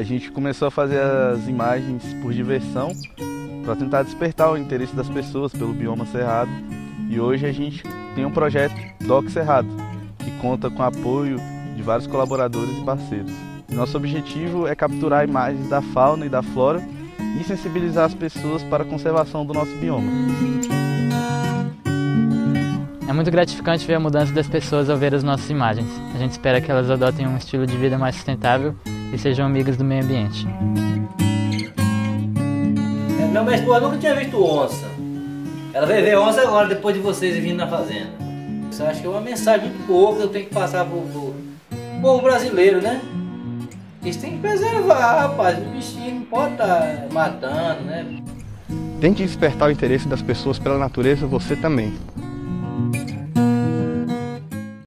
a gente começou a fazer as imagens por diversão, para tentar despertar o interesse das pessoas pelo bioma cerrado. E hoje a gente tem um projeto Doc Cerrado, que conta com apoio de vários colaboradores e parceiros. Nosso objetivo é capturar imagens da fauna e da flora e sensibilizar as pessoas para a conservação do nosso bioma. É muito gratificante ver a mudança das pessoas ao ver as nossas imagens. A gente espera que elas adotem um estilo de vida mais sustentável e sejam amigas do meio ambiente. É, Meu minha esposa nunca tinha visto onça. Ela veio ver onça agora, depois de vocês vindo na fazenda. Isso eu acho que é uma mensagem muito boa que eu tenho que passar pro, pro povo brasileiro, né? Isso tem que preservar, rapaz. O bichinho não pode estar matando, né? Tente despertar o interesse das pessoas pela natureza você também.